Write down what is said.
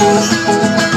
Música